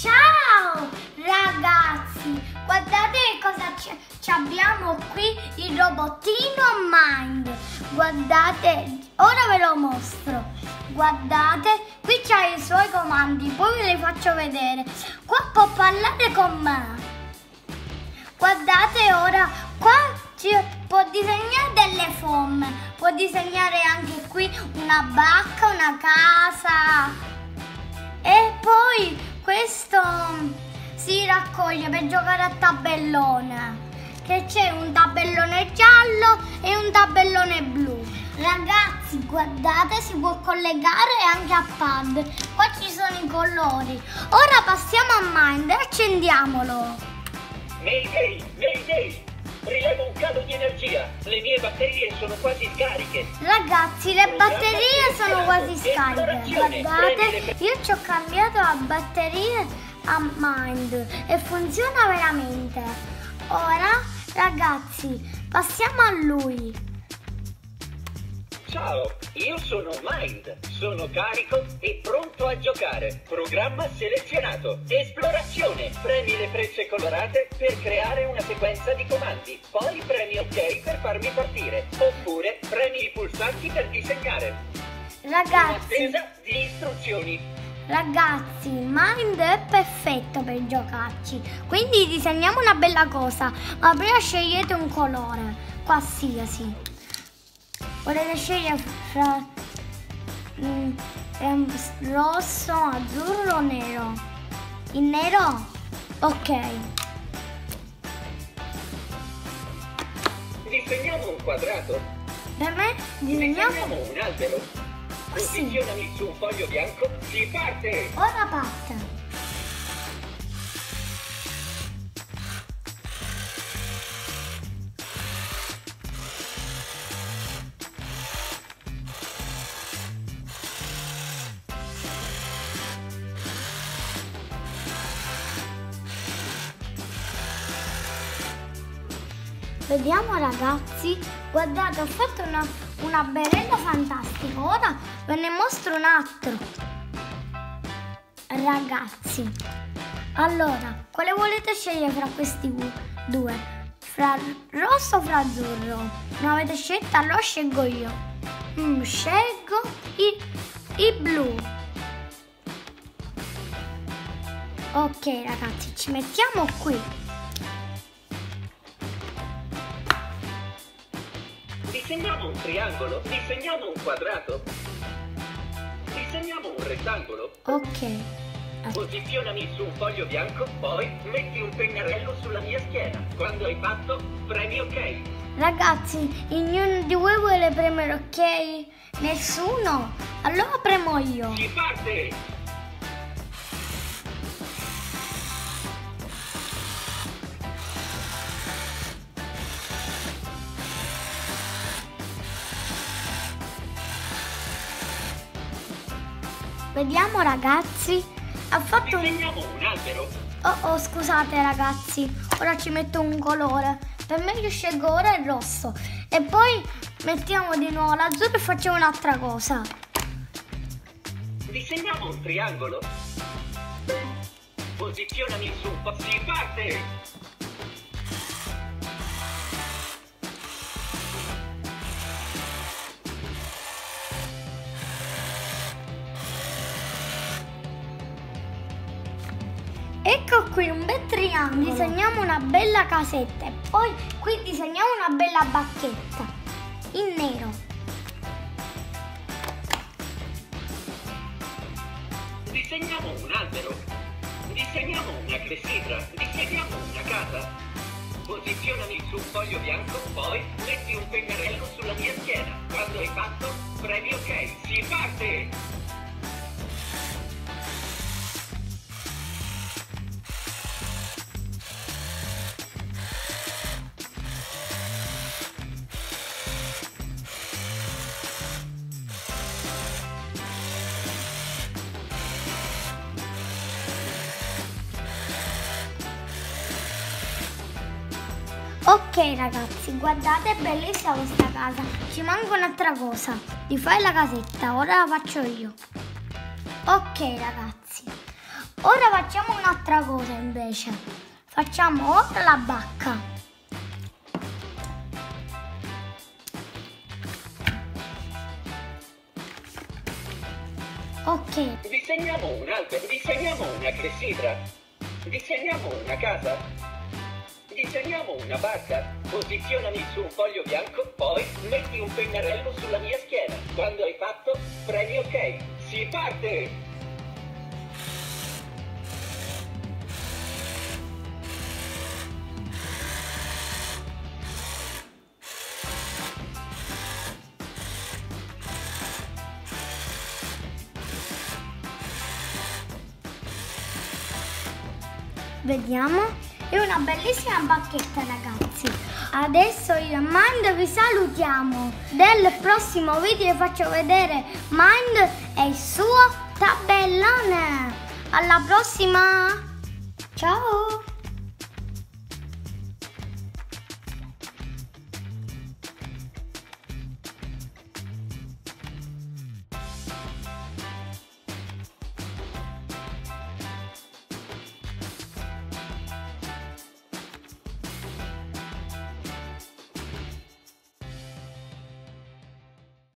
Ciao ragazzi, guardate cosa abbiamo qui, il robottino Mind. Guardate, ora ve lo mostro. Guardate, qui c'ha i suoi comandi, poi ve li faccio vedere. Qua può parlare con me. Guardate ora, qua ci può disegnare delle forme, può disegnare anche qui una bacca, una casa. E poi questo si raccoglie per giocare a tabellone che c'è un tabellone giallo e un tabellone blu. Ragazzi guardate si può collegare anche a pad. Qua ci sono i colori. Ora passiamo a mind e accendiamolo. Mayday, Mayday rilevo un calo di energia. Le mie batterie sono quasi scariche. Ragazzi le batterie sono quasi scariche. Guardate io ci ho cambiato la batteria a mind e funziona veramente. Ora ragazzi passiamo a lui Ciao, io sono Mind, sono carico e pronto a giocare. Programma selezionato. Esplorazione. Premi le frecce colorate per creare una sequenza di comandi. Poi premi OK per farmi partire. Oppure premi i pulsanti per disegnare. Ragazzi. In attesa di istruzioni. Ragazzi, Mind è perfetto per giocarci, quindi disegniamo una bella cosa, ma prima scegliete un colore, qualsiasi. Potete scegliere fra mm, rosso, azzurro o nero. Il nero? Ok. Disegniamo un quadrato. Per me disegniamo, disegniamo un albero. Posizionami sì. su un foglio bianco, si parte! Ora parte! Vediamo ragazzi, guardate ho fatto una, una berella fantastica, ora ve ne mostro un altro. Ragazzi, allora, quale volete scegliere fra questi due? Fra rosso o fra azzurro? Non avete scelto? Allora scelgo io. Mm, scelgo il, il blu. Ok ragazzi, ci mettiamo qui. Disegniamo un triangolo, disegniamo un quadrato. Disegniamo un rettangolo. Ok. Posizionami su un foglio bianco, poi metti un pennarello sulla mia schiena. Quando hai fatto, premi ok. Ragazzi, ognuno di voi vuole premere ok? Nessuno? Allora premo io. Si parte! Vediamo ragazzi. Ha fatto Disegniamo un albero. Oh oh scusate ragazzi. Ora ci metto un colore. Per me io scelgo ora il rosso. E poi mettiamo di nuovo l'azzurro e facciamo un'altra cosa. Disegniamo un triangolo. Posizionami su. Si parte! Ecco qui un bel triangolo. Disegniamo una bella casetta e poi qui disegniamo una bella bacchetta in nero. Disegniamo un albero. Disegniamo una clessidra. Disegniamo una casa. Posizionami su un foglio bianco, poi metti un pennarello sulla mia schiena. Quando hai fatto, premi ok. Si parte! Ok ragazzi, guardate, è bellissima questa casa. Ci manca un'altra cosa. Di fare la casetta, ora la faccio io. Ok ragazzi, Ora facciamo un'altra cosa invece. Facciamo ora la bacca. Ok. Disegniamo un albero, disegniamo una clessidra, disegniamo una casa, disegniamo una barca. Posizionami su un foglio bianco, poi metti un pennarello sulla mia schiena. Quando hai fatto, premi ok. Si parte! Vediamo. È una bellissima bacchetta ragazzi. Adesso io e Mind vi salutiamo. Del prossimo video vi faccio vedere Mind e il suo tabellone. Alla prossima. Ciao.